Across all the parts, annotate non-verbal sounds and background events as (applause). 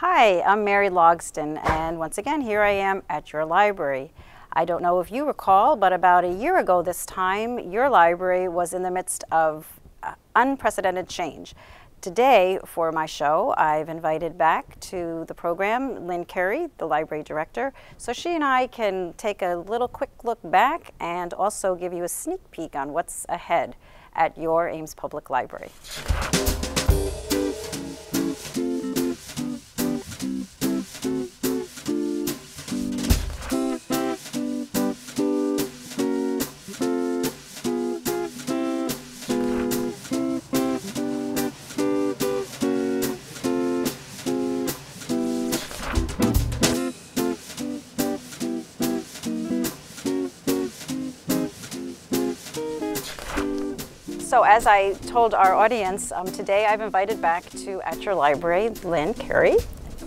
Hi, I'm Mary Logston, and once again, here I am at your library. I don't know if you recall, but about a year ago this time, your library was in the midst of uh, unprecedented change. Today, for my show, I've invited back to the program Lynn Carey, the library director, so she and I can take a little quick look back and also give you a sneak peek on what's ahead at your Ames Public Library. So as I told our audience, um, today I've invited back to At Your Library Lynn Carey.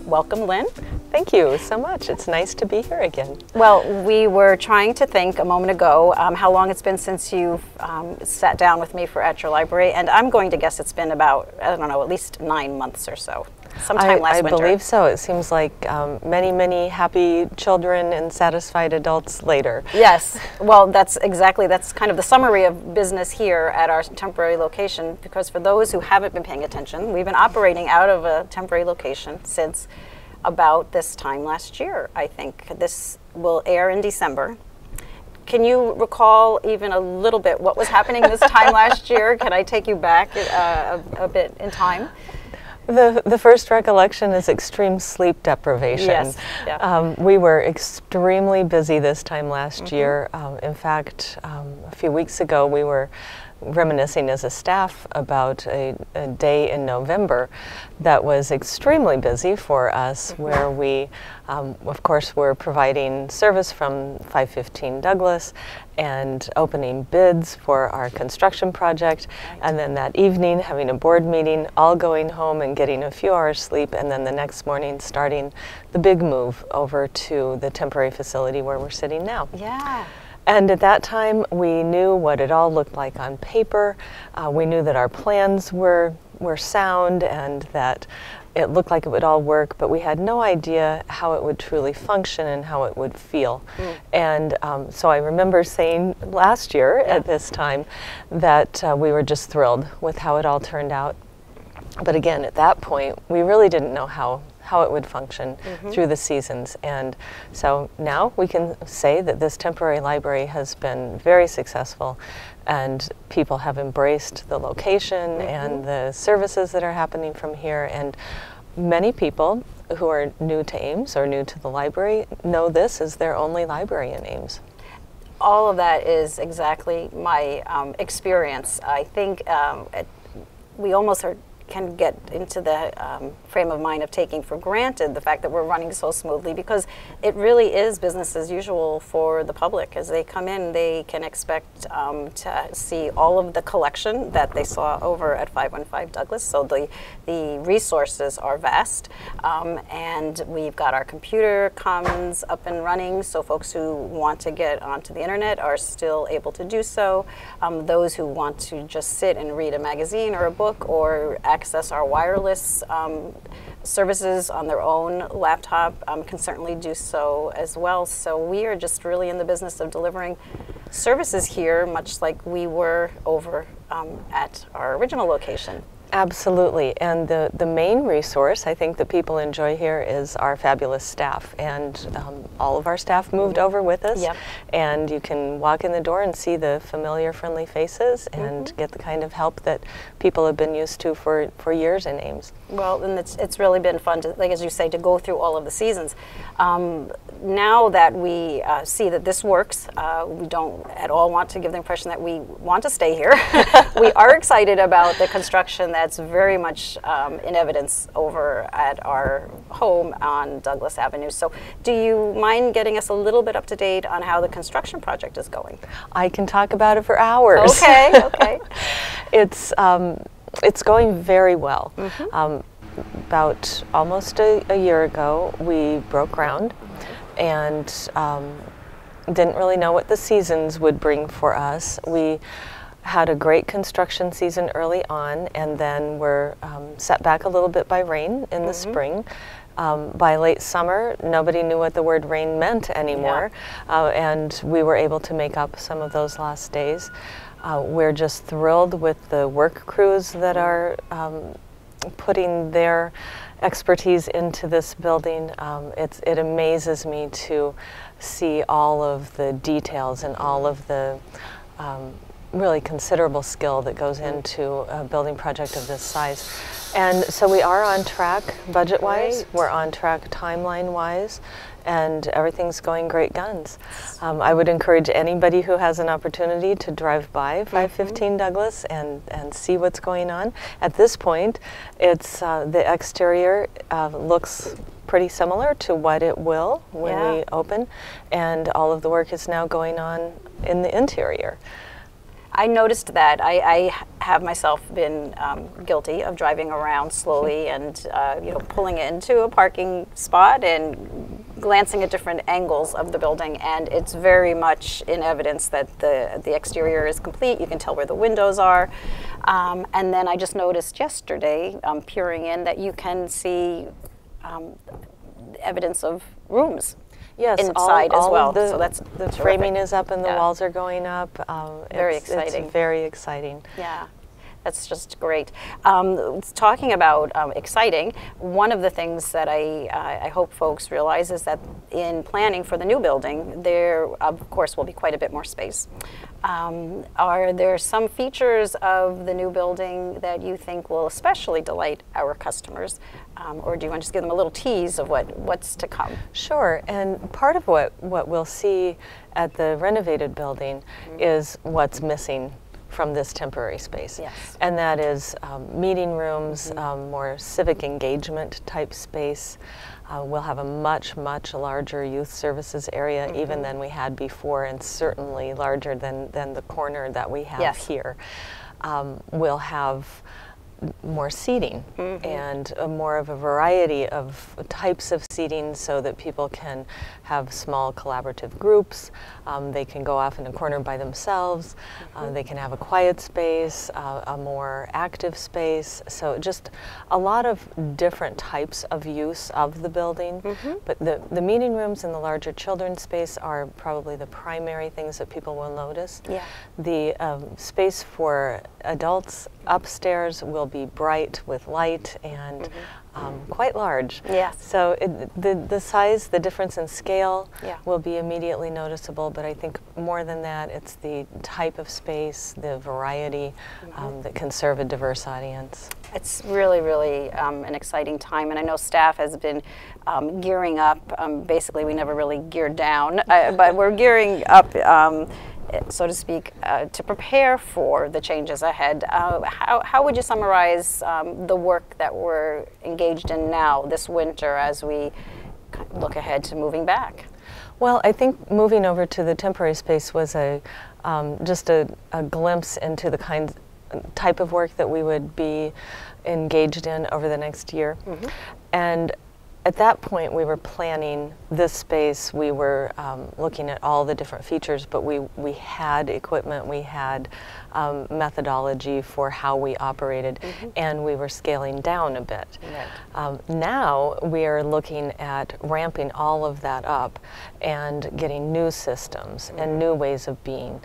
Welcome, Lynn. Thank you so much. It's nice to be here again. Well, we were trying to think a moment ago um, how long it's been since you've um, sat down with me for At Your Library, and I'm going to guess it's been about, I don't know, at least nine months or so sometime I, last I winter. believe so. It seems like um, many, many happy children and satisfied adults later. Yes. Well, that's exactly, that's kind of the summary of business here at our temporary location because for those who haven't been paying attention, we've been operating out of a temporary location since about this time last year, I think. This will air in December. Can you recall even a little bit what was happening this time last year? Can I take you back uh, a, a bit in time? The, the first recollection is extreme sleep deprivation. Yes, yeah. Um, we were extremely busy this time last Mm-hmm. year. Um, in fact, um, a few weeks ago, we were reminiscing as a staff about a, a day in November that was extremely busy for us, Mm-hmm. where we, um, of course, were providing service from 515 Douglas and opening bids for our construction project, and then that evening having a board meeting, all going home and getting a few hours sleep, and then the next morning starting the big move over to the temporary facility where we're sitting now. Yeah. And at that time, we knew what it all looked like on paper. Uh, we knew that our plans were, were sound and that it looked like it would all work, but we had no idea how it would truly function and how it would feel. And um, so I remember saying last year at this time that uh, we were just thrilled with how it all turned out. But again, at that point, we really didn't know how how it would function through the seasons. And so now we can say that this temporary library has been very successful and people have embraced the location and the services that are happening from here. And many people who are new to Ames or new to the library know this is their only library in Ames. all of that is exactly my um, experience. I think um, it, we almost are, can get into the um, frame of mind of taking for granted the fact that we're running so smoothly because it really is business as usual for the public. As they come in, they can expect um, to see all of the collection that they saw over at 515 Douglas. So the, the resources are vast. Um, and we've got our computer commons up and running, so folks who want to get onto the internet are still able to do so. Um, those who want to just sit and read a magazine or a book or access our wireless um, services on their own laptop um, can certainly do so as well. So we are just really in the business of delivering services here, much like we were over um, at our original location. Absolutely. And the, the main resource I think that people enjoy here is our fabulous staff. And um, all of our staff moved over with us. Yep. And you can walk in the door and see the familiar, friendly faces and get the kind of help that people have been used to for, for years in Ames. Well, and it's, it's really been fun, to, like as you say, to go through all of the seasons. Um, now that we uh, see that this works, uh, we don't at all want to give the impression that we want to stay here. (laughs) we are excited about the construction that's very much um, in evidence over at our home on Douglas Avenue. So, do you mind getting us a little bit up to date on how the construction project is going? I can talk about it for hours. Okay, (laughs) okay. it's um, it's going very well. Um, about almost a, a year ago, we broke ground, and um, didn't really know what the seasons would bring for us. We had a great construction season early on, and then were um, set back a little bit by rain in the spring. Um, by late summer, nobody knew what the word rain meant anymore, uh, and we were able to make up some of those lost days. Uh, we're just thrilled with the work crews that are um, putting their expertise into this building. Um, it's, it amazes me to see all of the details and all of the um, really considerable skill that goes into a building project of this size. And so we are on track budget wise, we're on track timeline wise, and everything's going great guns. Um, I would encourage anybody who has an opportunity to drive by 515 Douglas and, and see what's going on. At this point, it's uh, the exterior uh, looks pretty similar to what it will when Yeah. we open, and all of the work is now going on in the interior. I noticed that. I, I have myself been um, guilty of driving around slowly and uh, you know pulling into a parking spot and glancing at different angles of the building, and it's very much in evidence that the the exterior is complete. You can tell where the windows are, um, and then I just noticed yesterday, um, peering in, that you can see um, evidence of rooms. Yes, all- inside as all of well. The, so that's the terrific. framing is up and the Yeah. walls are going up. Um, Very it's- it's exciting. very exciting. Yeah, that's just great. Um, talking about um, exciting, one of the things that I, uh, I hope folks realize is that in planning for the new building, there of course will be quite a bit more space. Um, are there some features of the new building that you think will especially delight our customers, um, or do you want to just give them a little tease of what, what's to come? Sure, and part of what, what we'll see at the renovated building is what's missing from this temporary space. Yes. And that is um, meeting rooms, um, more civic engagement type space. Uh, we'll have a much, much larger youth services area even than we had before, and certainly larger than, than the corner that we have Yes. here. Um, we'll have more seating and a more of a variety of types of seating so that people can have small collaborative groups. Um, they can go off in a corner by themselves. Uh, they can have a quiet space, uh, a more active space. So just a lot of different types of use of the building. But the, the meeting rooms and the larger children's space are probably the primary things that people will notice. Yeah. The um, space for adults upstairs will be bright with light and um, quite large. Yes. So it, the, the size, the difference in scale Yeah. will be immediately noticeable, but I think more than that, it's the type of space, the variety um, that can serve a diverse audience. It's really, really um, an exciting time, and I know staff has been um, gearing up. Um, basically, we never really geared down, uh, but we're gearing up, um, so to speak, uh, to prepare for the changes ahead. Uh, how, how would you summarize um, the work that we're engaged in now this winter as we look ahead to moving back? Well, I think moving over to the temporary space was a um, just a, a glimpse into the kind type of work that we would be engaged in over the next year. And at that point, we were planning this space. We were um, looking at all the different features, but we, we had equipment, we had um, methodology for how we operated, and we were scaling down a bit. Right. Um, now we are looking at ramping all of that up and getting new systems and new ways of being.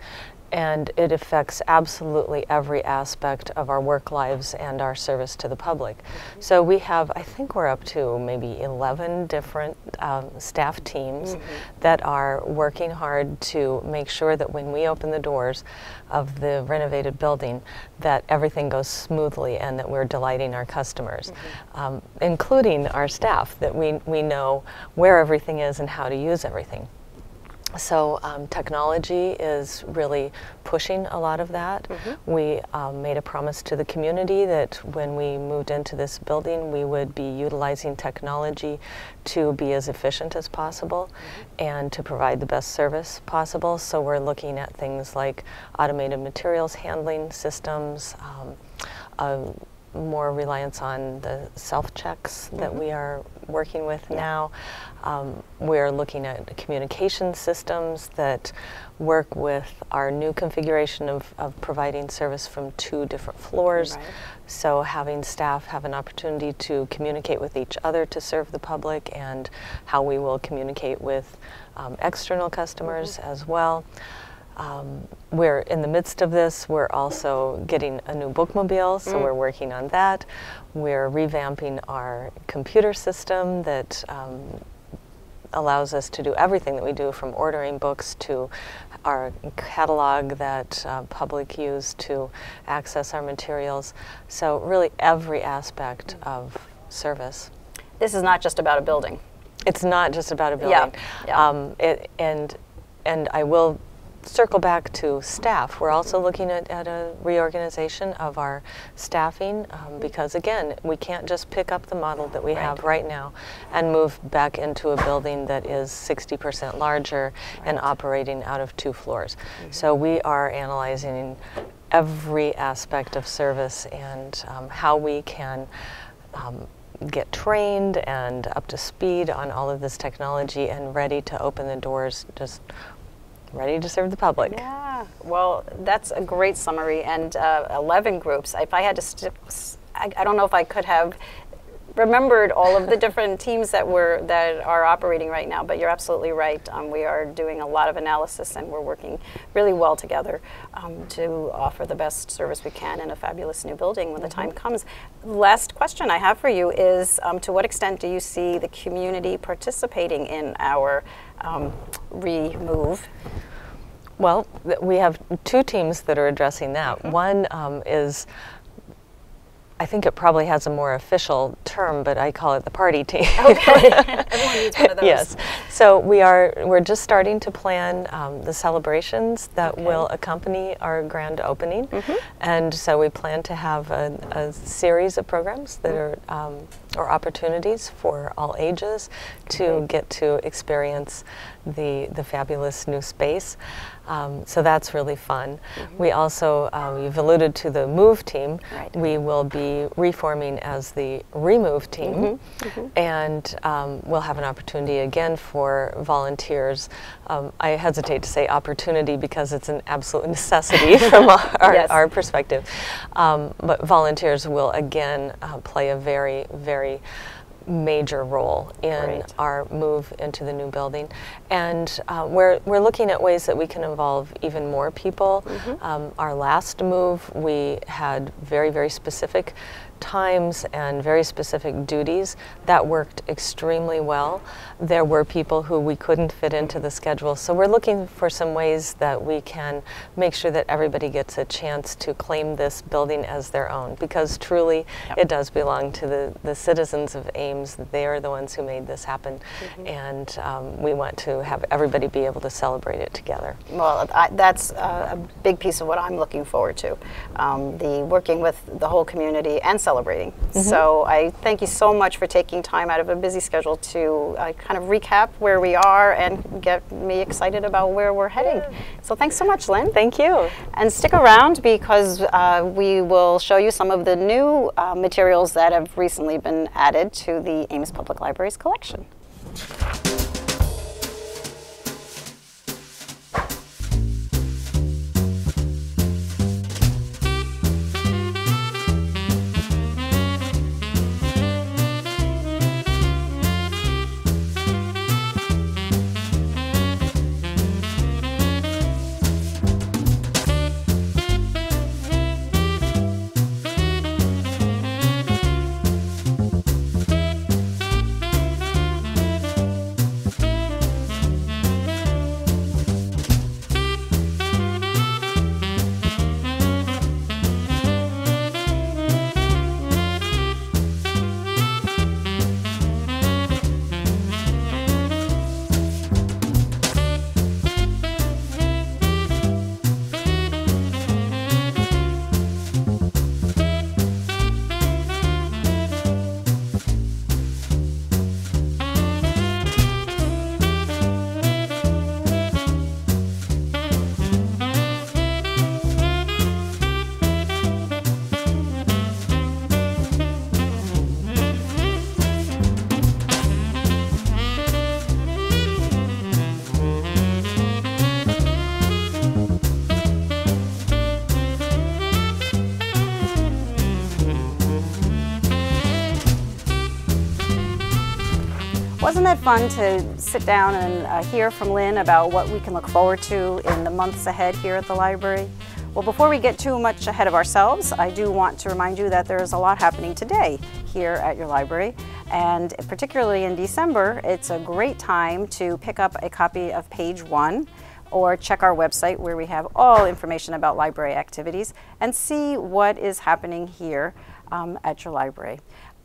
And it affects absolutely every aspect of our work lives and our service to the public. So we have, I think we're up to maybe 11 different um, staff teams that are working hard to make sure that when we open the doors of the renovated building, that everything goes smoothly and that we're delighting our customers, um, including our staff, that we, we know where everything is and how to use everything. So um, technology is really pushing a lot of that. We um, made a promise to the community that when we moved into this building, we would be utilizing technology to be as efficient as possible and to provide the best service possible. So we're looking at things like automated materials handling systems. Um, a more reliance on the self checks that we are working with now. Um, we're looking at communication systems that work with our new configuration of, of providing service from two different floors. Right. So having staff have an opportunity to communicate with each other to serve the public and how we will communicate with um, external customers as well. Um, we're in the midst of this. We're also getting a new bookmobile, so we're working on that. We're revamping our computer system that um, allows us to do everything that we do from ordering books to our catalog that uh, public use to access our materials. So, really, every aspect of service. This is not just about a building. It's not just about a Yeah, building. yeah. Um, it, and, and I will circle back to staff. We're also looking at, at a reorganization of our staffing um, because, again, we can't just pick up the model that we Right. have right now and move back into a building that is 60% larger and operating out of two floors. So we are analyzing every aspect of service and um, how we can um, get trained and up to speed on all of this technology and ready to open the doors, just ready to serve the public. Yeah, well, that's a great summary. And uh, 11 groups. If I had to, st- I, I don't know if I could have remembered all of the (laughs) different teams that were that are operating right now. But you're absolutely right. Um, we are doing a lot of analysis, and we're working really well together um, to offer the best service we can in a fabulous new building when the time comes. Last question I have for you is: um, To what extent do you see the community participating in our um, remove? Well, th- we have two teams that are addressing that. One um, is, I think it probably has a more official term, but I call it the party team. (laughs) Okay, (laughs) everyone needs one of those. yes. So we are we're just starting to plan um, the celebrations that Okay. will accompany our grand opening, and so we plan to have a, a series of programs that are um, or opportunities for all ages to get to experience the the fabulous new space. Um, so that's really fun. We also, uh, you've alluded to the move team. Right. We will be reforming as the remove team, and um, we'll have an opportunity again for volunteers. Um, I hesitate to say opportunity because it's an absolute (laughs) necessity (laughs) from our, our, Yes. our perspective. Um, but volunteers will again uh, play a very, very major role in Great. our move into the new building. And uh, we're, we're looking at ways that we can involve even more people. Um, our last move, we had very, very specific times and very specific duties that worked extremely well. There were people who we couldn't fit into the schedule. So we're looking for some ways that we can make sure that everybody gets a chance to claim this building as their own because truly Yep. it does belong to the, the citizens of Ames. They are the ones who made this happen. Mm-hmm. And um, we want to have everybody be able to celebrate it together. Well, I, that's uh, a big piece of what I'm looking forward to. Um, the working with the whole community and celebrating. So I thank you so much for taking time out of a busy schedule to uh, kind of recap where we are and get me excited about where we're heading. So thanks so much, Lynn. Thank you. And stick around because uh, we will show you some of the new uh, materials that have recently been added to the Ames Public Library's collection. Wasn't that fun to sit down and uh, hear from Lynn about what we can look forward to in the months ahead here at the library? Well, before we get too much ahead of ourselves, I do want to remind you that there is a lot happening today here at your library. And particularly in December, it's a great time to pick up a copy of Page One or check our website where we have all information about library activities and see what is happening here um, at your library.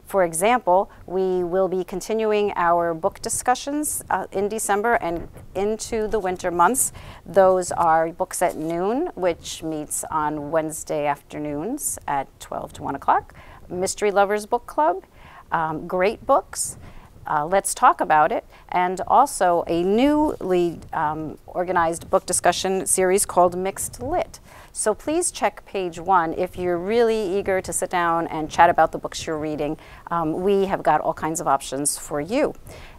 For example, we will be continuing our book discussions uh, in December and into the winter months. Those are Books at Noon, which meets on Wednesday afternoons at 12 to 1 o'clock, Mystery Lovers Book Club, um, Great Books, uh, Let's Talk About It, and also a newly um, organized book discussion series called Mixed Lit. So please check page one if you're really eager to sit down and chat about the books you're reading. Um, we have got all kinds of options for you.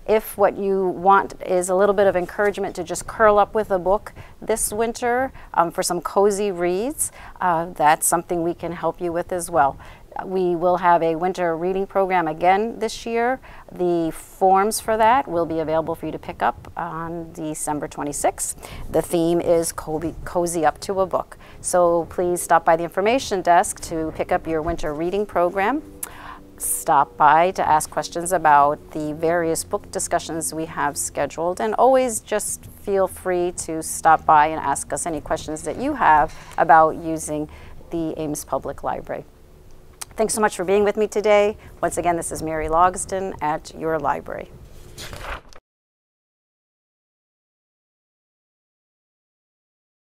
If what you want is a little bit of encouragement to just curl up with a book this winter um, for some cozy reads, uh, that's something we can help you with as well. We will have a winter reading program again this year. The forms for that will be available for you to pick up on December 26th. The theme is Cozy Up to a Book. So please stop by the information desk to pick up your winter reading program. Stop by to ask questions about the various book discussions we have scheduled, and always just feel free to stop by and ask us any questions that you have about using the Ames Public Library. Thanks so much for being with me today. Once again, this is Mary Logsdon at your library.